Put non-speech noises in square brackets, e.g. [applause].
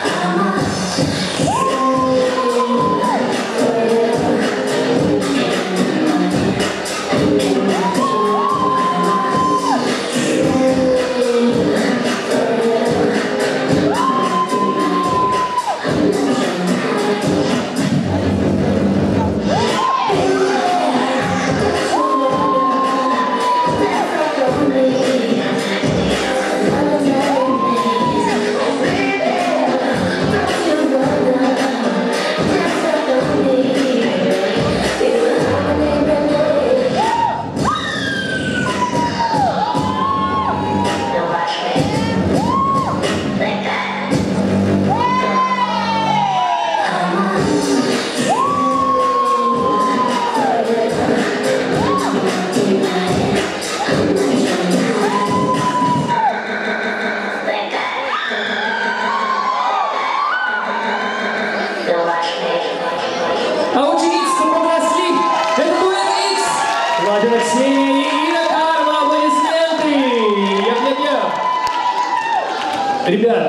Yeah. [laughs] Владимир Ксения и Ира Карла. Аплодисменты. Я, я, я. Ребят.